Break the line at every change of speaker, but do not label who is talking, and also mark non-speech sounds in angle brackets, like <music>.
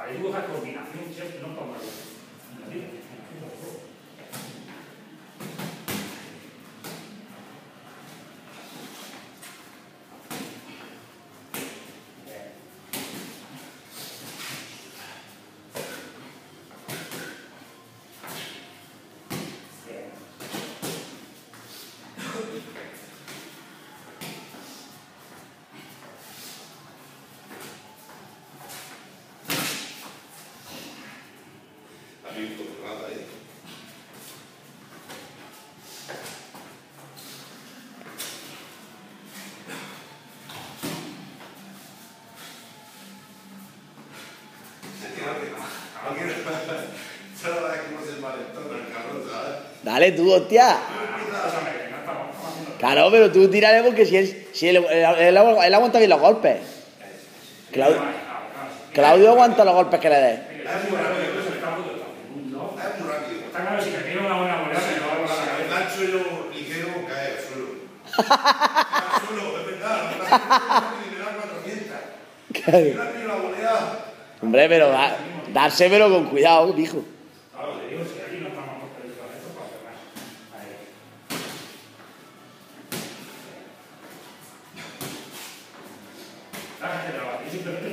Para dibujar combinación, siempre no para
Abierto cerrada ahí. Solo para que no se malentona el ¿sabes? <laughs>
Dale tú, hostia. Claro, pero tú tírale porque si, si él, agu- él aguanta bien los golpes. Claudio, Claudio aguanta los golpes que le des.
Claro, si me tiene una buena moneda, me lo va a volar la
El
cabeza.
ligero cae al suelo. Cae <laughs> al suelo, es verdad. No pasa nada, y le da 400. Y rápido la volea.
Hombre, pero da- darse pero con cuidado, hijo.
Claro, te digo, si aquí no estamos preparados para esto, para cerrar. Ahí. Déjate de batir, simplemente